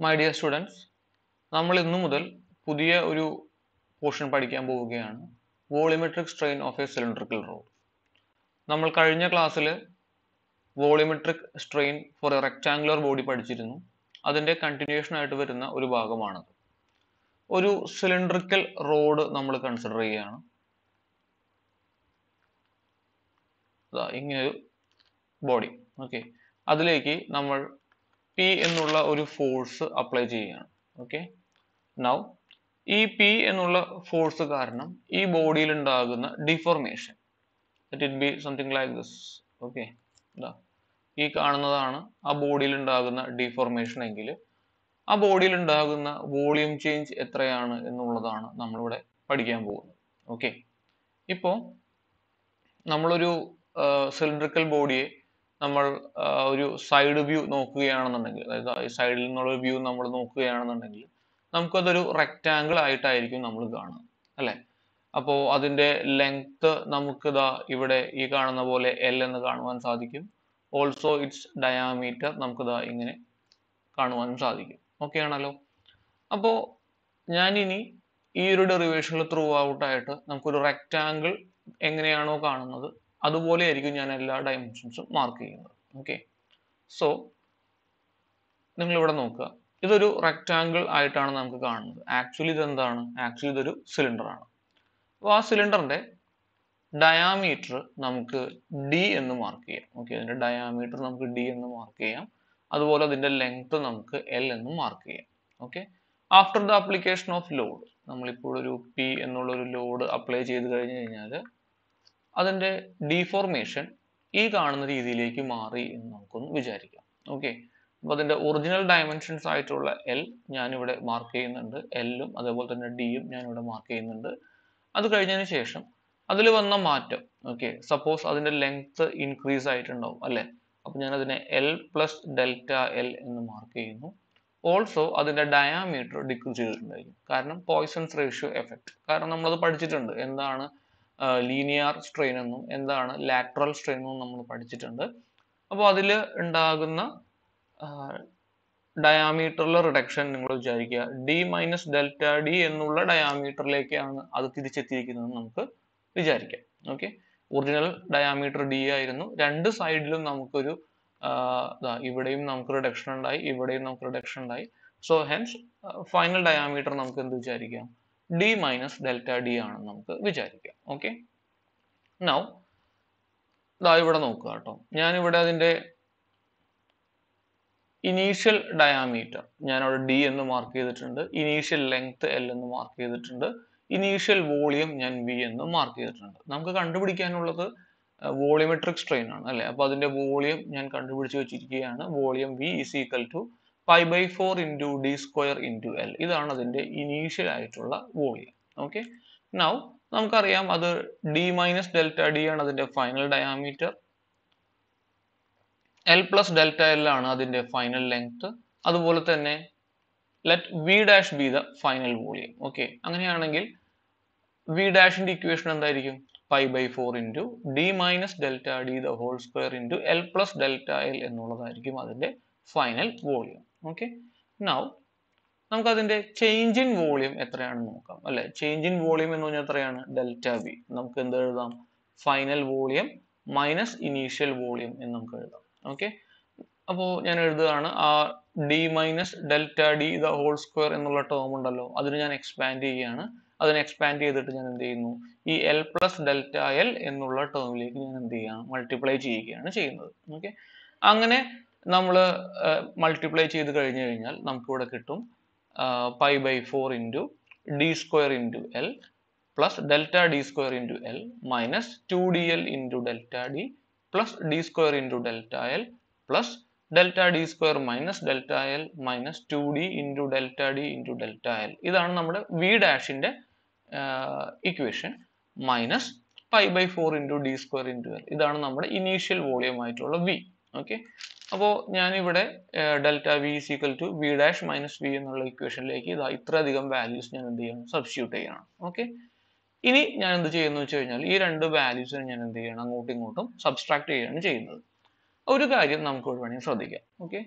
My dear students നമ്മൾ ഇന്നു മുതൽ പുതിയ ഒരു പോർഷൻ പഠിക്കാൻ പോവുകയാണ്. Volumetric strain of a cylindrical rod നമ്മൾ കഴിഞ്ഞ ക്ലാസ്സിൽ volumetric strain for a rectangular body പഠിച്ചിരുന്നു. അതിന്റെ കണ്ടിന്യൂഷൻ ആയിട്ട് വരുന്ന ഒരു ഭാഗമാണത്. ഒരു സിലിണ്ടറിക്കൽ റോഡ് നമ്മൾ കൺസിഡർ ചെയ്യുകയാണ്. ഇങ്ങനെ ഒരു ബോഡി ഓക്കെ അതിലേക്ക് നമ്മൾ പി എന്നുള്ള ഒരു ഫോഴ്സ് അപ്ലൈ ചെയ്യുകയാണ്. ഓക്കെ നൗ ഈ പി എന്നുള്ള ഫോഴ്സ് കാരണം ഈ ബോഡിയിൽ ഉണ്ടാകുന്ന deformation it be something like this okay ഈ കാണുന്നതാണ് ആ ബോഡിയിൽ ഉണ്ടാകുന്ന ഡിഫോർമേഷൻ എങ്കിൽ ആ ബോഡിയിൽ ഉണ്ടാകുന്ന വോളിയം ചേഞ്ച് എത്രയാണ് എന്നുള്ളതാണ് നമ്മളിവിടെ പഠിക്കാൻ പോകുന്നത്. ഓക്കെ ഇപ്പോൾ നമ്മളൊരു സിലിണ്ടറിക്കൽ ബോഡിയെ നമ്മൾ ഒരു സൈഡ് വ്യൂ നോക്കുകയാണെന്നുണ്ടെങ്കിൽ അതായത് സൈഡിൽ നിന്നുള്ള ഒരു വ്യൂ നമ്മൾ നോക്കുകയാണെന്നുണ്ടെങ്കിൽ നമുക്കതൊരു റെക്റ്റാങ്കിൾ ആയിട്ടായിരിക്കും നമ്മൾ കാണുക അല്ലേ? അപ്പോൾ അതിന്റെ ലെങ്ത് നമുക്ക് ഇതാ ഇവിടെ ഈ കാണുന്ന പോലെ എൽ എന്ന് കാണുവാൻ സാധിക്കും. ഓൾസോ ഇറ്റ്സ് ഡയാമീറ്റർ നമുക്കിതാ ഇങ്ങനെ കാണുവാനും സാധിക്കും. ഓക്കെ ആണല്ലോ? അപ്പോൾ ഞാനിനി ഈ ഒരു ഡെറിവേഷനിൽ ത്രൂ ഔട്ട് ആയിട്ട് നമുക്കൊരു റെക്റ്റാങ്കിൾ എങ്ങനെയാണോ കാണുന്നത് അതുപോലെ ആയിരിക്കും ഞാൻ എല്ലാ ഡയമെൻഷൻസും മാർക്ക് ചെയ്യുന്നത്. ഓക്കെ സോ നിങ്ങൾ ഇവിടെ നോക്കുക. ഇതൊരു റെക്റ്റാങ്കിൾ ആയിട്ടാണ് നമുക്ക് കാണുന്നത്. ആക്ച്വലി ഇത് എന്താണ് ആക്ച്വലി ഇതൊരു സിലിണ്ടറാണ് അപ്പോൾ ആ സിലിണ്ടറിന്റെ ഡയാമീറ്റർ നമുക്ക് ഡി എന്ന് മാർക്ക് ചെയ്യാം. ഓക്കെ അതിന്റെ ഡയാമീറ്റർ നമുക്ക് ഡി എന്ന് മാർക്ക് ചെയ്യാം. അതുപോലെ അതിന്റെ ലെങ്ത് നമുക്ക് എൽ എന്ന് മാർക്ക് ചെയ്യാം. Okay after the application of load നമ്മളിപ്പോൾ ഒരു പി എന്നുള്ള ഒരു ലോഡ് അപ്ലൈ ചെയ്ത് കഴിഞ്ഞ് കഴിഞ്ഞാൽ അതിന്റെ ഡീഫോർമേഷൻ ഈ കാണുന്ന രീതിയിലേക്ക് മാറി എന്ന് നമുക്കൊന്ന് വിചാരിക്കാം. ഓക്കെ അപ്പോൾ അതിന്റെ ഒറിജിനൽ ഡയമെൻഷൻസ് ആയിട്ടുള്ള എൽ ഞാനിവിടെ മാർക്ക് ചെയ്യുന്നുണ്ട്. എല്ലും അതേപോലെ തന്നെ ഡിയും ഞാനിവിടെ മാർക്ക് ചെയ്യുന്നുണ്ട്. അത് കഴിഞ്ഞതിന് ശേഷം അതിൽ വന്ന മാറ്റം. ഓക്കെ സപ്പോസ് അതിന്റെ ലെങ്ത് ഇൻക്രീസ് ആയിട്ടുണ്ടാവും അല്ലേ? അപ്പോൾ ഞാൻ അതിനെ എൽ പ്ലസ് ഡെൽറ്റ എൽ എന്ന് മാർക്ക് ചെയ്യുന്നു. ഓൾസോ അതിന്റെ ഡയാമീറ്റർ ഡിക്രീസ് ചെയ്തിട്ടുണ്ടായിരിക്കും. കാരണം പോയ്സൺസ് റേഷ്യോ എഫക്റ്റ് കാരണം നമ്മളത് പഠിച്ചിട്ടുണ്ട്. എന്താണ് ലീനിയർ സ്ട്രെയിൻ എന്നും എന്താണ് ലാറ്ററൽ സ്ട്രെയിൻ എന്നും നമ്മൾ പഠിച്ചിട്ടുണ്ട്. അപ്പോൾ അതിൽ ഉണ്ടാകുന്ന ഡയാമീറ്ററിലെ റിഡക്ഷൻ നിങ്ങൾ വിചാരിക്കുക. ഡി മൈനസ് ഡെൽറ്റ ഡി എന്നുള്ള ഡയാമീറ്ററിലേക്കാണ് അത് തിരിച്ചെത്തിയിരിക്കുന്നത് നമുക്ക് വിചാരിക്കാം. ഓക്കെ ഒറിജിനൽ ഡയാമീറ്റർ ഡി ആയിരുന്നു. രണ്ട് സൈഡിലും നമുക്കൊരു ഇവിടെയും നമുക്ക് റിഡക്ഷൻ ഉണ്ടായി ഇവിടെയും നമുക്ക് റിഡക്ഷൻ ഉണ്ടായി. സോ ഹെൻസ് ഫൈനൽ ഡയാമീറ്റർ നമുക്ക് എന്ത് വിചാരിക്കാം? ഡി മൈനസ് ഡെൽറ്റ ഡി ആണെന്ന് നമുക്ക് വിചാരിക്കാം. ഓക്കെ നൗ ദാ ഇവിടെ നോക്കുക കേട്ടോ. ഞാനിവിടെ അതിന്റെ ഇനീഷ്യൽ ഡയാമീറ്റർ ഞാൻ അവിടെ ഡി എന്ന് മാർക്ക് ചെയ്തിട്ടുണ്ട് ഇനീഷ്യൽ ലെങ്ത് എൽ എന്ന് മാർക്ക് ചെയ്തിട്ടുണ്ട് ഇനീഷ്യൽ വോളിയം ഞാൻ വി എന്ന് മാർക്ക് ചെയ്തിട്ടുണ്ട്. നമുക്ക് കണ്ടുപിടിക്കാനുള്ളത് വോളിയോമെട്രിക് സ്ട്രെയിൻ ആണ് അല്ലേ? അപ്പോൾ അതിന്റെ വോളിയം ഞാൻ കണ്ടുപിടിച്ച് വെച്ചിരിക്കുകയാണ്. Volume V is equal to pi by four into D square into L ഇതാണ് അതിന്റെ ഇനീഷ്യൽ ആയിട്ടുള്ള വോളിയം ഓക്കെ നൗ നമുക്കറിയാം അത് ഡി മൈനസ് ഡെൽറ്റ ഡി ആണ് അതിന്റെ final diameter L plus delta L ആണ് അതിന്റെ ഫൈനൽ ലെങ്ത് അതുപോലെ തന്നെ let V dash be the final volume okay അങ്ങനെയാണെങ്കിൽ വി ഡാഷിന്റെ ഇക്വേഷൻ എന്തായിരിക്കും? Pi by four into D minus delta D the whole square into L plus delta L എന്നുള്ളതായിരിക്കും അതിന്റെ final volume okay now നമുക്ക് അതിന്റെ change in volume എത്രയാണെന്ന് നോക്കാം. അല്ലെ? ചേഞ്ച് ഇൻ വോളിയം എന്ന് പറഞ്ഞാൽ എത്രയാണ്? ഡെൽറ്റ വി നമുക്ക് എന്ത് എഴുതാം? Final volume minus initial volume എന്ന് നമുക്ക് എഴുതാം. ഓക്കെ അപ്പോൾ ഞാൻ എഴുതുകയാണ് ആ D minus delta D the whole square എന്നുള്ള ടേം ഉണ്ടല്ലോ. അതിന് ഞാൻ എക്സ്പാൻഡ് ചെയ്യുകയാണ്. അതിനെ എക്സ്പാൻഡ് ചെയ്തിട്ട് ഞാൻ എന്ത് ചെയ്യുന്നു? ഈ എൽ പ്ലസ് ഡെൽറ്റ എൽ എന്നുള്ള ടേമിലേക്ക് ഞാൻ എന്ത് ചെയ്യുകയാണ്? മൾട്ടിപ്ലൈ ചെയ്യുകയാണ് ചെയ്യുന്നത്. ഓക്കെ അങ്ങനെ നമ്മൾ മൾട്ടിപ്ലൈ ചെയ്ത് കഴിഞ്ഞു കഴിഞ്ഞാൽ നമുക്കിവിടെ കിട്ടും pi by four into D square into L plus delta D square into L minus two D L into delta D plus D square into delta L plus delta D square minus delta L minus two D into delta D into delta L ഇതാണ് നമ്മുടെ V ഡാഷിന്റെ equation minus pi by four into D square into L ഇതാണ് നമ്മുടെ initial volume ആയിട്ടുള്ള V okay അപ്പോൾ ഞാനിവിടെ delta V is equal to V dash minus V എന്നുള്ള ഇക്വേഷനിലേക്ക് ഇതാ ഇത്രയധികം വാല്യൂസ് ഞാൻ എന്ത് ചെയ്യണം സബ്സ്റ്റിറ്റ്യൂട്ട് ചെയ്യണം. ഓക്കെ ഇനി ഞാൻ എന്ത് ചെയ്യുന്നു വെച്ച് കഴിഞ്ഞാൽ ഈ രണ്ട് വാല്യൂസിനെ ഞാൻ എന്ത് ചെയ്യണം അങ്ങോട്ടും ഇങ്ങോട്ടും സബ്സ്ട്രാക്ട് ചെയ്യുകയാണ് ചെയ്യുന്നത്. ഒരു കാര്യം നമുക്ക് ഇവിടെ വേണമെങ്കിൽ ശ്രദ്ധിക്കാം. ഓക്കെ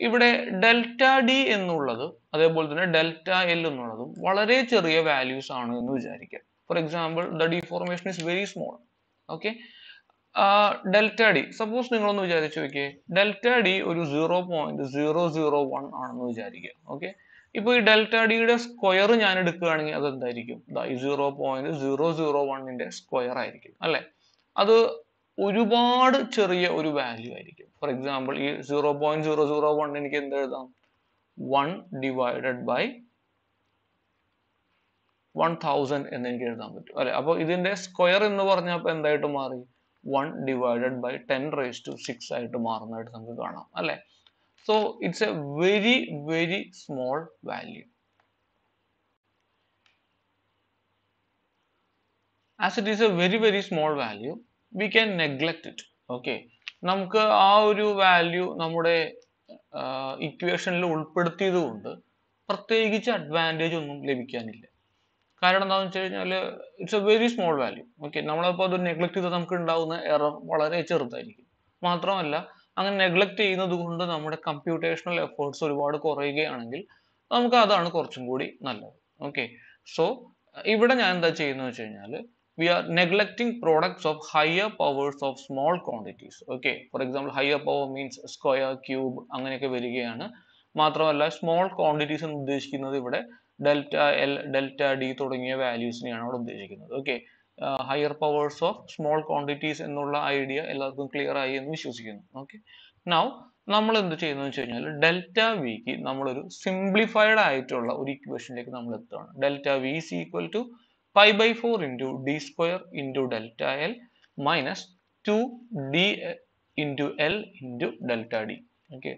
ഇവിടെ ഡെൽറ്റ ഡി എന്നുള്ളത് അതേപോലെ തന്നെ ഡെൽറ്റ എൽ എന്നുള്ളതും വളരെ ചെറിയ വാല്യൂസ് ആണ് എന്ന് വിചാരിക്കുക for example the deformation is very small okay delta D. Suppose നിങ്ങളൊന്ന് വിചാരിച്ചു നോക്കിയേ. ഡെൽറ്റ ഡി ഒരു zero point zero zero one ആണെന്ന് വിചാരിക്കുക. ഓക്കെ? ഇപ്പൊ ഈ ഡെൽറ്റ ഡിയുടെ സ്ക്വയർ ഞാൻ എടുക്കുകയാണെങ്കിൽ അത് എന്തായിരിക്കും സീറോ പോയിന്റ് സീറോ സീറോ വണ്ണിന്റെ സ്ക്വയർ ആയിരിക്കും അല്ലെ? അത് ഒരുപാട് ചെറിയ ഒരു വാല്യൂ ആയിരിക്കും. ഫോർ എക്സാമ്പിൾ ഈ zero point zero zero one എനിക്ക് എന്ത് എഴുതാം? One divided by one thousand എന്ന് എനിക്ക് എഴുതാൻ പറ്റും അല്ലെ? അപ്പോൾ ഇതിന്റെ സ്ക്വയർ എന്ന് പറഞ്ഞപ്പോൾ എന്തായിട്ട് മാറി? One divided by ten raise two six ആയിട്ട് മാറുന്നതായിട്ട് നമുക്ക് കാണാം അല്ലെ? So it's a very very small value as it is a very very small value we can neglect it okay നമുക്ക് ആ ഒരു വാല്യൂ നമ്മുടെ ഇക്വേഷനിൽ ഉൾപ്പെടുത്തിയത് കൊണ്ട് പ്രത്യേകിച്ച് അഡ്വാന്റേജ് ഒന്നും ലഭിക്കാനില്ല. കാരണം എന്താണെന്ന് വെച്ച് കഴിഞ്ഞാൽ it's a very small value okay നമ്മളിപ്പോൾ അത് നെഗ്ലക്ട് ചെയ്താൽ നമുക്ക് ഉണ്ടാവുന്ന എറർ വളരെ ചെറുതായിരിക്കും. മാത്രമല്ല അങ്ങനെ നെഗ്ലക്ട് ചെയ്യുന്നത് കൊണ്ട് നമ്മുടെ കമ്പ്യൂട്ടേഷണൽ എഫേർട്സ് ഒരുപാട് കുറയുകയാണെങ്കിൽ നമുക്ക് അതാണ് കുറച്ചും കൂടി നല്ലത്. ഓക്കെ സോ ഇവിടെ ഞാൻ എന്താ ചെയ്യുന്നത് വെച്ച് കഴിഞ്ഞാൽ we are neglecting products of higher powers of small quantities okay for example higher power means square cube അങ്ങനെയൊക്കെ വരികയാണ്. മാത്രമല്ല സ്മോൾ ക്വാണ്ടിറ്റീസ് എന്ന് ഉദ്ദേശിക്കുന്നത് ഇവിടെ ഡെൽറ്റ എൽ ഡെൽറ്റ ഡി തുടങ്ങിയ വാല്യൂസിനെയാണ് അവിടെ ഉദ്ദേശിക്കുന്നത്. Okay higher powers of small quantities എന്നുള്ള ഐഡിയ എല്ലാവർക്കും ക്ലിയർ ആയി എന്ന് വിശ്വസിക്കുന്നു. ഓക്കെ നൗ നമ്മൾ എന്ത് ചെയ്യുന്നത് വെച്ച് കഴിഞ്ഞാൽ ഡെൽറ്റ വിക്ക് നമ്മളൊരു സിംപ്ലിഫൈഡ് ആയിട്ടുള്ള ഒരു ഇക്വേഷനിലേക്ക് നമ്മൾ എത്തുകയാണ്. Delta V is equal to pi by 4 into d square into delta L minus 2d into L into delta D. Okay.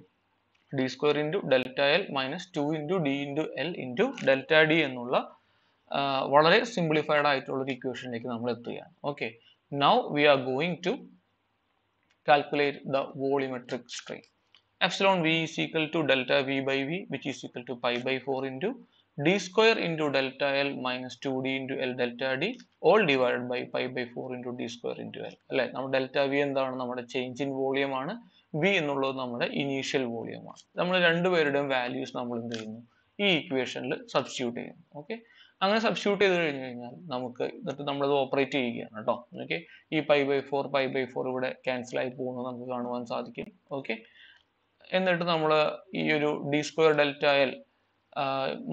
D square into delta L minus two into D into L into delta D എന്നുള്ള വളരെ simplified ആയിട്ടുള്ള ആയിട്ടുള്ളൊരു ഇക്വേഷനിലേക്ക് നമ്മൾ എത്തുകയാണ്. Okay now we are going to calculate the volumetric strain epsilon V is equal to delta V by V which is equal to pi by four into D square into delta L minus two D into L delta D all divide by pi by four into D square into L അല്ലെ? നമ്മുടെ delta V എന്താണ്? നമ്മുടെ change in volume ആണ്. V എന്നുള്ളത് നമ്മുടെ initial volume ആണ്. നമ്മൾ രണ്ടുപേരുടെയും വാല്യൂസ് നമ്മൾ എന്ത് ചെയ്യുന്നു? ഈ ഇക്വേഷനിൽ സബ്സ്റ്റിറ്റ്യൂട്ട് ചെയ്യുന്നു. ഓക്കെ അങ്ങനെ സബ്സ്റ്റിറ്റ്യൂട്ട് ചെയ്ത് കഴിഞ്ഞ് കഴിഞ്ഞാൽ നമുക്ക് എന്നിട്ട് നമ്മളത് ഓപ്പറേറ്റ് ചെയ്യുകയാണ് കേട്ടോ ഓക്കെ ഈ pi by four pi by four ഇവിടെ ക്യാൻസൽ ആയി പോകുന്നത് നമുക്ക് കാണുവാൻ സാധിക്കും. ഓക്കെ എന്നിട്ട് നമ്മൾ ഈ ഒരു D square delta L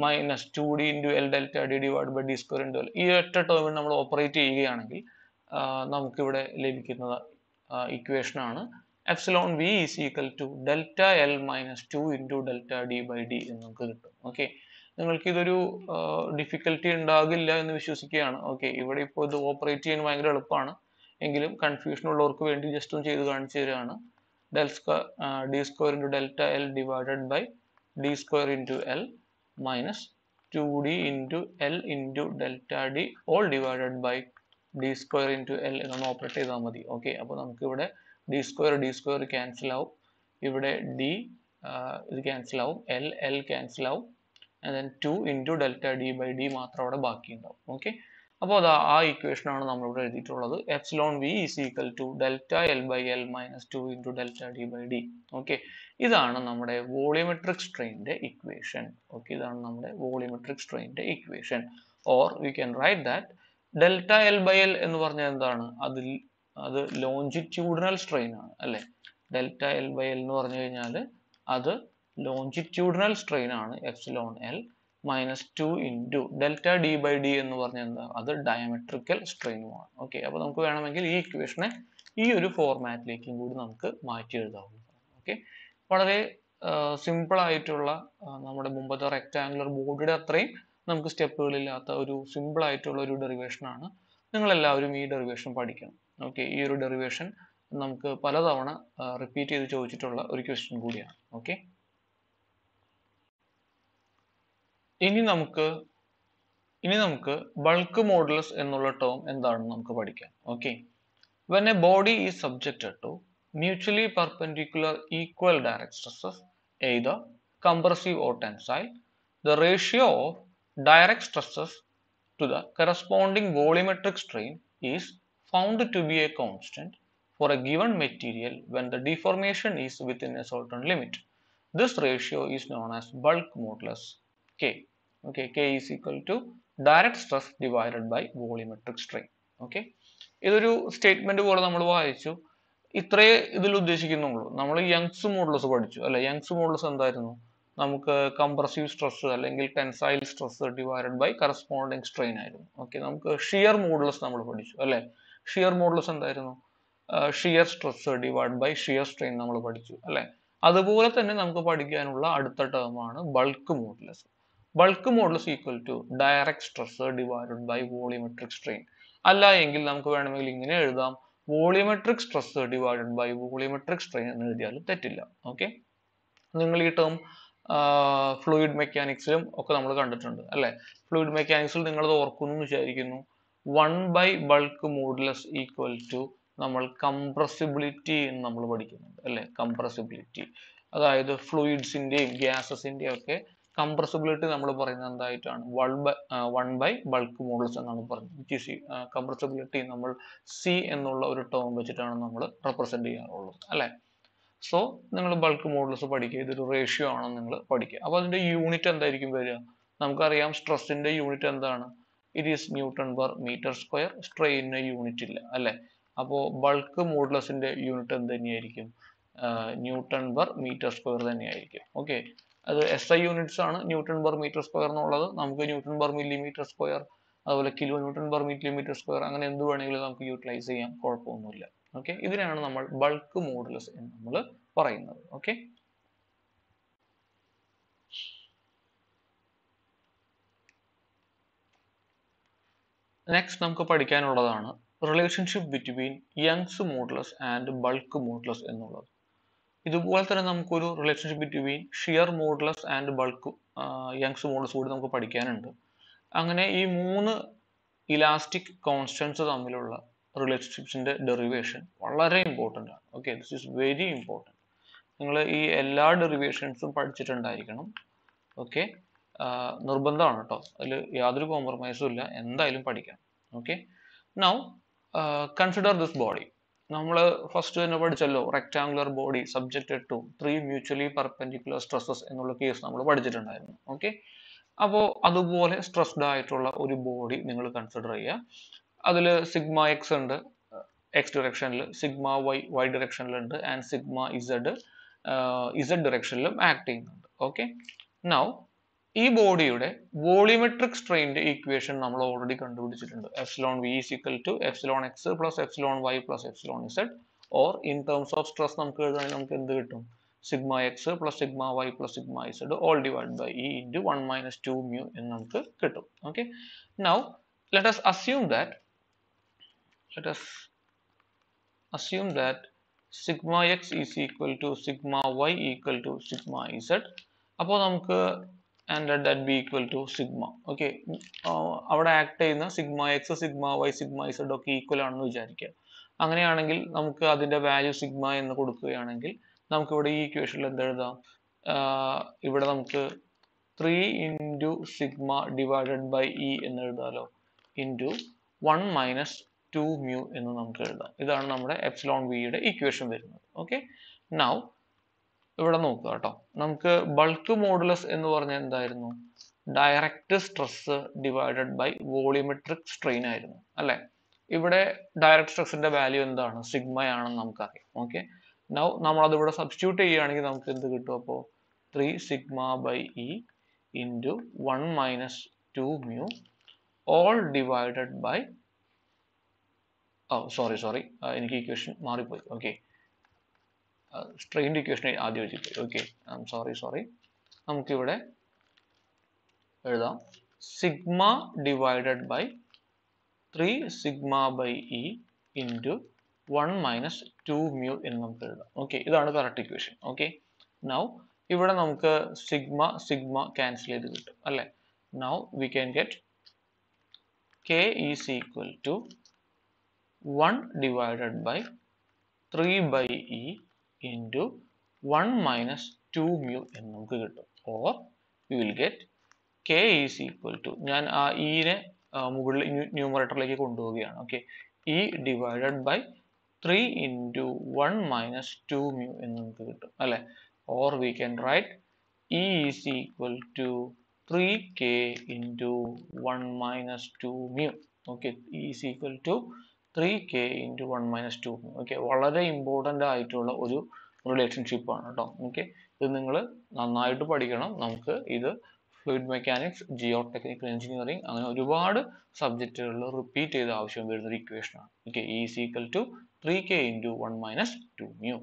minus two D into L delta D divide by D square into L ഈ ഒറ്റ ടേമിൽ നമ്മൾ ഓപ്പറേറ്റ് ചെയ്യുകയാണെങ്കിൽ നമുക്കിവിടെ ലഭിക്കുന്നത് ഇക്വേഷൻ ആണ് epsilon V is equal to delta L minus two into delta D by D എന്ന് നമുക്ക് കിട്ടും. ഓക്കെ നിങ്ങൾക്ക് ഇതൊരു ഡിഫിക്കൽട്ടി ഉണ്ടാകില്ല എന്ന് വിശ്വസിക്കുകയാണ്. ഓക്കെ ഇവിടെ ഇപ്പോൾ ഇത് ഓപ്പറേറ്റ് ചെയ്യാൻ ഭയങ്കര എളുപ്പമാണ്. എങ്കിലും കൺഫ്യൂഷൻ ഉള്ളവർക്ക് വേണ്ടി ജസ്റ്റ് ഒന്ന് ചെയ്ത് കാണിച്ചു തരികയാണ് del square D square into delta L divided by D square into L minus two D into L into delta D all divided by D square into L എന്നൊന്ന് ഓപ്പറേറ്റ് ചെയ്താൽ മതി. Okay അപ്പോൾ നമുക്ക് ഇവിടെ സ്ക്വയർ ഡി സ്ക്വയർ ക്യാൻസൽ ആവും ഇവിടെ D ഇത് cancel ആവും. എൽ എൽ ക്യാൻസൽ ആവും. And then 2 into delta D by D മാത്രം അവിടെ ബാക്കി ഉണ്ടാവും ഓക്കെ അപ്പോൾ അത് ആ ഇക്വേഷനാണ് നമ്മൾ ഇവിടെ എഴുതിയിട്ടുള്ളത്. Epsilon V is equal to delta L by L minus two into delta D by D okay ഇതാണ് നമ്മുടെ വോളിയോമെട്രിക് സ്ട്രെയിന്റെ ഇക്വേഷൻ ഓക്കെ ഇതാണ് നമ്മുടെ volumetric സ്ട്രെയിന്റെ equation or we can write that delta L by L എന്ന് പറഞ്ഞാൽ എന്താണ്? അതിൽ അത് ലോഞ്ചിറ്റ്യൂഡിനൽ സ്ട്രെയിൻ ആണ് അല്ലേ? ഡെൽറ്റ എൽ ബൈ എൽ എന്ന് പറഞ്ഞു കഴിഞ്ഞാൽ അത് ലോഞ്ചിറ്റ്യൂഡിനൽ സ്ട്രെയിൻ ആണ് epsilon L minus two into delta D by D എന്ന് പറഞ്ഞാൽ എന്താ? അത് ഡയമെട്രിക്കൽ സ്ട്രെയിനുമാണ് ഓക്കെ അപ്പോൾ നമുക്ക് വേണമെങ്കിൽ ഈ ഇക്വേഷനെ ഈ ഒരു ഫോർമാറ്റിലേക്കും കൂടി നമുക്ക് മാറ്റി എഴുതാവുന്നതാണ് ഓക്കെ വളരെ സിമ്പിൾ ആയിട്ടുള്ള നമ്മുടെ മുമ്പത്തെ റെക്റ്റാങ്കുലർ ബോർഡിയുടെ അത്രയും നമുക്ക് സ്റ്റെപ്പുകളില്ലാത്ത ഒരു സിമ്പിൾ ആയിട്ടുള്ള ഒരു ഡെറിവേഷൻ ആണ്. നിങ്ങൾ എല്ലാവരും ഈ ഡെറിവേഷൻ പഠിക്കണം. ഓക്കെ ഈ ഒരു ഡെറിവേഷൻ നമുക്ക് പലതവണ റിപ്പീറ്റ് ചെയ്ത് ചോദിച്ചിട്ടുള്ള ഒരു ക്വസ്റ്റ്യൻ കൂടിയാണ് ഓക്കെ ഇനി നമുക്ക് ഇനി നമുക്ക് ബൾക്ക് മോഡുലസ് എന്നുള്ള ടേം എന്താണെന്ന് നമുക്ക് പഠിക്കാം okay when a body is subjected to mutually perpendicular equal direct stresses either compressive or tensile the ratio of direct stresses to the corresponding volumetric strain is found to be a constant for a given material when the deformation is within a certain limit this ratio is known as bulk modulus k okay k is equal to direct stress divided by volumetric strain okay ഇതൊരു statement പോലെ നമ്മൾ വായിച്ചു ഇത്രയേ ഇതിൽ ഉദ്ദേശിക്കുന്നുള്ളൂ നമ്മൾ Young's modulus പഠിച്ചു അല്ലെ Young's modulus എന്തായിരുന്നു നമുക്ക് കംപ്രസീവ് സ്ട്രെസ് അല്ലെങ്കിൽ tensile stress divided by corresponding strain ആയിരുന്നു ഓക്കെ നമുക്ക് ഷിയർ മോഡലസ് നമ്മൾ പഠിച്ചു അല്ലെ ഷിയർ മോഡുലസ് എന്തായിരുന്നു? Shear stress divide by shear strain നമ്മൾ പഠിച്ചു അല്ലെ? അതുപോലെ തന്നെ നമുക്ക് പഠിക്കാനുള്ള അടുത്ത ടേമാണ് bulk modulus bulk modulus equal to direct stress divided by volumetric strain അല്ല എങ്കിൽ നമുക്ക് വേണമെങ്കിൽ ഇങ്ങനെ എഴുതാം. Volumetric stress divided by volumetric strain എന്ന് എഴുതിയാലും തെറ്റില്ല. ഓക്കെ നിങ്ങൾ ഈ ടേം ഫ്ലൂയിഡ് മെക്കാനിക്സിലും ഒക്കെ നമ്മൾ കണ്ടിട്ടുണ്ട് അല്ലെ? ഫ്ലൂയിഡ് മെക്കാനിക്സിൽ നിങ്ങളത് ഓർക്കുന്നു എന്ന് വിചാരിക്കുന്നു. One by bulk modulus equal to നമ്മൾ കംപ്രസിബിലിറ്റി എന്ന് നമ്മൾ പഠിക്കുന്നുണ്ട് അല്ലേ? കംപ്രസിബിലിറ്റി അതായത് ഫ്ലൂയിഡ്സിന്റെയും ഗ്യാസസിന്റെയും ഒക്കെ കംപ്രസിബിലിറ്റി നമ്മൾ പറയുന്നത് എന്തായിട്ടാണ്? One by one by bulk modulus എന്നാണ് പറയുന്നത് വിച്ച് ഈസ് കംപ്രസിബിലിറ്റി നമ്മൾ സി എന്നുള്ള ഒരു ടേം വെച്ചിട്ടാണ് നമ്മൾ റെപ്രസെന്റ് ചെയ്യാറുള്ളത് അല്ലേ? സോ നിങ്ങൾ ബൾക്ക് മോഡൽസ് പഠിക്കുക. ഇതൊരു റേഷ്യോ ആണെന്ന് നിങ്ങൾ പഠിക്കുക. അപ്പോൾ അതിന്റെ യൂണിറ്റ് എന്തായിരിക്കും വരിക? നമുക്കറിയാം സ്ട്രെസ്സിന്റെ യൂണിറ്റ് എന്താണ്? It is newton per metre square സ്ട്രെയിനിന് unit ഇല്ല അല്ലെ? അപ്പോ ബൾക്ക് മോഡുലസിന്റെ യൂണിറ്റ് എന്ത് തന്നെയായിരിക്കും? ന്യൂട്ടൺ പെർ മീറ്റർ സ്ക്വയർ തന്നെയായിരിക്കും. ഓക്കെ അത് എസ് ഐ യൂണിറ്റ്സ് ആണ് ന്യൂട്ടൺ പെർ മീറ്റർ സ്ക്വയർ എന്നുള്ളത്. നമുക്ക് ന്യൂട്ടൺ പെർ മില്ലിമീറ്റർ സ്ക്വയർ അതുപോലെ kilo newton per millimetre square അങ്ങനെ എന്ത് വേണമെങ്കിലും നമുക്ക് യൂട്ടിലൈസ് ചെയ്യാം. കുഴപ്പമൊന്നുമില്ല. ഓക്കെ ഇതിനാണ് നമ്മൾ ബൾക്ക് മോഡുലസ് എന്ന് നമ്മൾ പറയുന്നത്. ഓക്കെ നെക്സ്റ്റ് നമുക്ക് പഠിക്കാനുള്ളതാണ് relationship between Young's modulus and bulk modulus എന്നുള്ളത്. ഇതുപോലെ തന്നെ നമുക്കൊരു relationship between shear modulus and bulk Young's modulus കൂടി നമുക്ക് പഠിക്കാനുണ്ട്. അങ്ങനെ ഈ മൂന്ന് ഇലാസ്റ്റിക് കോൺസ്റ്റൻസ് തമ്മിലുള്ള റിലേഷൻഷിപ്സിന്റെ ഡെറിവേഷൻ വളരെ ഇമ്പോർട്ടന്റ് ആണ്. Okay this is very important നിങ്ങൾ ഈ എല്ലാ ഡെറിവേഷൻസും പഠിച്ചിട്ടുണ്ടായിരിക്കണം. ഓക്കെ നിർബന്ധമാണ് കേട്ടോ. അതിൽ യാതൊരു കോംപ്രമൈസും ഇല്ല. എന്തായാലും പഠിക്കണം. Okay now consider this body നമ്മൾ ഫസ്റ്റ് തന്നെ പഠിച്ചല്ലോ rectangular body subjected to three mutually perpendicular stresses എന്നുള്ള കേസ് നമ്മൾ പഠിച്ചിട്ടുണ്ടായിരുന്നു. ഓക്കെ അപ്പോൾ അതുപോലെ സ്ട്രെസ്ഡ് ആയിട്ടുള്ള ഒരു ബോഡി നിങ്ങൾ കൺസിഡർ ചെയ്യുക. അതിൽ സിഗ്മ എക്സ് ഉണ്ട് എക്സ് ഡിറക്ഷനിൽ സിഗ്മ വൈ വൈ ഡിറക്ഷനിലുണ്ട് ആൻഡ് സിഗ്മ ഇസഡ് ഇസഡ് ഡിറക്ഷനിലും ആക്ട് ചെയ്യുന്നുണ്ട്. ഓക്കെ നൗ ഈ ബോഡിയുടെ വോളിമെട്രിക് സ്ട്രെയിന്റെ ഇക്വേഷൻ നമ്മൾ already കണ്ടുപിടിച്ചിട്ടുണ്ട്. Epsilon V is equal to epsilon X plus epsilon Y plus epsilon Z or in terms of stress നമുക്ക് എഴുതുകയാണെങ്കിൽ നമുക്ക് എന്ത് കിട്ടും? Sigma X plus sigma Y plus sigma Z all divide by E into one minus two mu എന്ന് നമുക്ക് കിട്ടും. Okay now let us assume that let us assume that sigma x is equal to sigma y equal to sigma z. അപ്പോൾ നമുക്ക് and let that be equal to sigma. Okay? അവിടെ act ചെയ്യുന്ന sigma X sigma Y sigma Z ഒക്കെ equal ആണെന്ന് വിചാരിക്കുക. അങ്ങനെയാണെങ്കിൽ നമുക്ക് അതിന്റെ വാല്യൂ സിഗ്മ എന്ന് കൊടുക്കുകയാണെങ്കിൽ നമുക്ക് ഇവിടെ ഈ ഇക്വേഷനിൽ എന്ത് എഴുതാം? ഇവിടെ നമുക്ക് three into sigma divided by E എന്ന് എഴുതാലോ? Into one minus two mu എന്ന് നമുക്ക് എഴുതാം. ഇതാണ് നമ്മുടെ എപ്സിലോൺ വിയുടെ ഇക്വേഷൻ വരുന്നത്. ഓക്കെ നൗ ഇവിടെ നോക്കുക കേട്ടോ. നമുക്ക് ബൾക്ക് മോഡുലസ് എന്ന് പറഞ്ഞാൽ എന്തായിരുന്നു? Direct stress divided by volumetric strain ആയിരുന്നു. അല്ലെ? ഇവിടെ ഡയറക്റ്റ് സ്ട്രെസ്സിന്റെ വാല്യൂ എന്താണ്? സിഗ്മ ആണെന്ന് നമുക്കറിയാം. ഓക്കെ നൗ നമ്മൾ അത് ഇവിടെ സബ്സ്റ്റിറ്റ്യൂട്ട് ചെയ്യുകയാണെങ്കിൽ നമുക്ക് എന്ത് കിട്ടും അപ്പോൾ three sigma by E into one minus two mu all divided by oh sorry sorry എനിക്ക് ഈ ക്വസ്റ്റ്യൻ മാറിപ്പോയി. ഓക്കെ സ്ട്രെയിന്റെ ഇക്വേഷൻ ആദ്യം വെച്ചിട്ട് ഓക്കെ സോറി സോറി നമുക്കിവിടെ എഴുതാം. Sigma divided by three sigma by E into one minus two mu എന്ന് നമുക്ക് എഴുതാം. ഓക്കെ ഇതാണ് കറക്റ്റ് ഇക്വേഷൻ ഓക്കെ നൗ ഇവിടെ നമുക്ക് സിഗ്മ സിഗ്മ ക്യാൻസൽ ചെയ്ത് കിട്ടും അല്ലേ? Now we can get k is equal to 1 divided by 3 by e into 1 minus 2 mu എന്ന് നമുക്ക് കിട്ടും or we will get k is equal to ഞാൻ ആ ഇനെ മുകളിൽ ന്യൂമറേറ്ററിലേക്ക് കൊണ്ടുപോവുകയാണ് okay E divided by three into one minus two mu എന്ന് നമുക്ക് കിട്ടും അല്ലെ or we can write E is equal to 3k into 1 minus 2 mu okay E is equal to 3k into 1 minus 2 mu okay വളരെ important ആയിട്ടുള്ള ഒരു relationship ആണ് കേട്ടോ okay ഇത് നിങ്ങൾ നന്നായിട്ട് പഠിക്കണം. നമുക്ക് ഇത് fluid mechanics geotechnical engineering അങ്ങനെ ഒരുപാട് സബ്ജക്റ്റുകളിൽ റിപ്പീറ്റ് ചെയ്ത ആവശ്യം വരുന്ന ഒരു ഇക്വേഷൻ ആണ്. Okay is equal to three K into one minus two mu